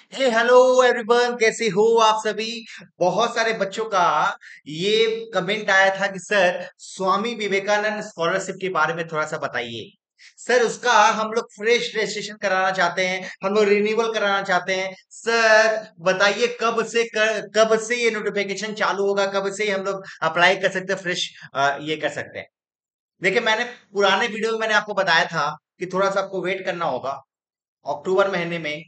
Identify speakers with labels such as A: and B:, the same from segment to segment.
A: हे hello everyone कैसे हो आप सभी? बहुत सारे बच्चों का ये कमेंट आया था कि सर स्वामी विवेकानंद स्कॉलरशिप के बारे में थोड़ा सा बताइए। सर उसका हम लोग फ्रेश रजिस्ट्रेशन कराना चाहते हैं हम लोग रिन्यूअल कराना चाहते हैं। सर बताइए कब से कर, कब से ये नोटिफिकेशन चालू होगा कब से हम लोग अप्लाई कर सकते हैं फ्रेश ये कर सकते हैं। देखिए मैंने पुराने वीडियो में मैंने आपको बताया था कि थोड़ा सा आपको वेट करना होगा अक्टूबर महीने में।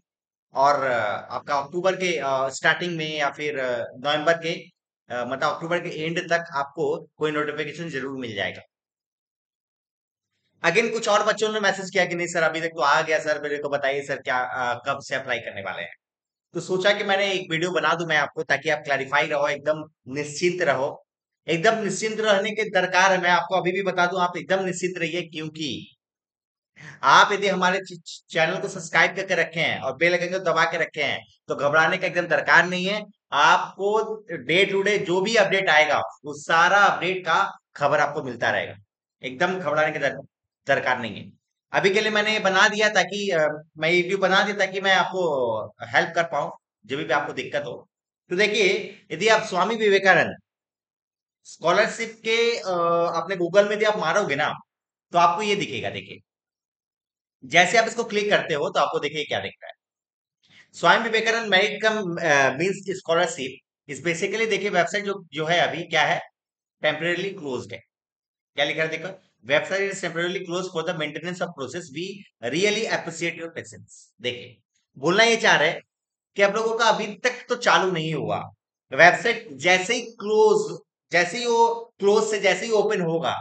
A: और आपका अक्टूबर के स्टार्टिंग में या फिर नवंबर के मतलब अक्टूबर के एंड तक आपको कोई नोटिफिकेशन ज़रूर मिल जाएगा। अगेन कुछ और बच्चों ने मैसेज किया कि नहीं सर अभी तक तो आ गया सर मेरे को बताइए सर क्या आ, कब से अप्लाई करने वाले हैं? तो सोचा कि मैंने एक वीडियो बना दूँ मैं आपको ताकि आप क्लैरिफाई रहो एकदम निश्चिंत रहो। एकदम निश्चिंत रहने के दरकार है मैं आपको अभी भी बता दूँ आप एकदम निश्चिंत रहिए क्योंकि आप यदि हमारे चैनल को सब्सक्राइब करके रखे हैं और बेल आइकन को दबा के रखे हैं तो घबराने का एकदम दरकार नहीं है। आपको डे टू डे जो भी अपडेट आएगा, वो सारा अपडेट का खबर आपको मिलता रहेगा। एकदम घबराने का दरकार नहीं है। अभी के लिए मैंने बना दिया ताकि मैं ये वीडियो बना दिया ताकि मैं आपको हेल्प कर पाऊँ, जब भी आपको दिक्कत हो। तो देखिए, यदि आप स्वामी विवेकानंद स्कॉलरशिप के अपने गूगल में यदि आप मारोगे ना तो आपको ये दिखेगा, देखिए। जैसे आप इसको क्लिक करते हो तो आपको देखिए क्या दिखता है। Swami Vivekananda merit means scholarship इस बेसिकली देखिए वेबसाइट जो जो है अभी क्या है? टेम्परेली क्लोज है। क्या लिखा है देखो? Website is temporarily close for the maintenance of process we really appreciate your patience देखिए, बोलना ये चाह रहे हैं कि आप लोगों का अभी तक तो चालू नहीं हुआ। वेबसाइट जैसे ही क्लोज जैसे ही वो क्लोज से, जैसे ही ओपन होगा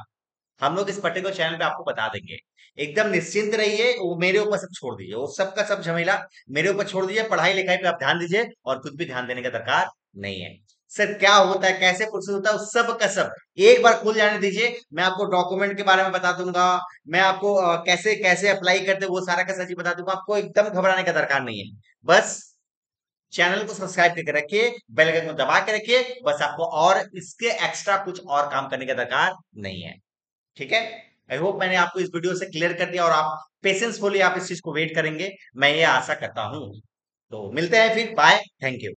A: हम लोग इस पर्टिकुलर चैनल पे आपको बता देंगे। एकदम निश्चिंत रहिए, वो मेरे ऊपर सब छोड़ दीजिए। वो सब का सब झमेला मेरे ऊपर छोड़ दीजिए, पढ़ाई लिखाई पे आप ध्यान दीजिए और कुछ भी ध्यान देने का दरकार नहीं है। सर, क्या होता है, कैसे प्रोसेस होता है, उस सब का सब एक बार खुल जाने दीजिए। मैं आपको डॉक्यूमेंट के बारे में बता दूँगा, मैं आपको कैसे कैसे अप्लाई करते वो सारा का सच बता दूँगा। आपको एकदम घबराने का दरकार नहीं है। बस चैनल को सब्सक्राइब करके रखिए बेल आइकन को दबा के रखिए, बस आपको और इसके एक्स्ट्रा कुछ और काम करने का दरकार नहीं है। ठीक है? आई होप मैंने आपको इस वीडियो से क्लियर कर दिया और आप पेशेंसफुली आप इस चीज़ को वेट करेंगे। मैं ये आशा करता हूँ। तो मिलते हैं फिर। Bye thank you